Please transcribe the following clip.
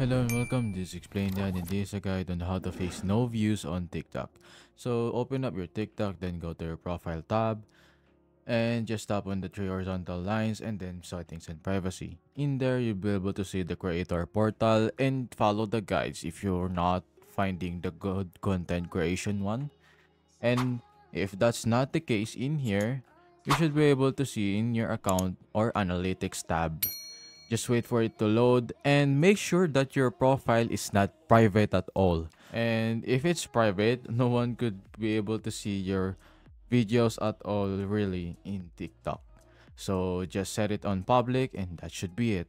Hello and welcome. This is Explain Dad and this is a guide on how to fix no views on TikTok. So open up your TikTok, then go to your profile tab and just tap on the three horizontal lines and then settings and privacy. In there, you'll be able to see the creator portal and follow the guides if you're not finding the good content creation one. And if that's not the case in here, you should be able to see in your account or analytics tab just wait for it to load and make sure that your profile is not private at all. And if it's private, no one could be able to see your videos at all really in TikTok. So just set it on public and that should be it.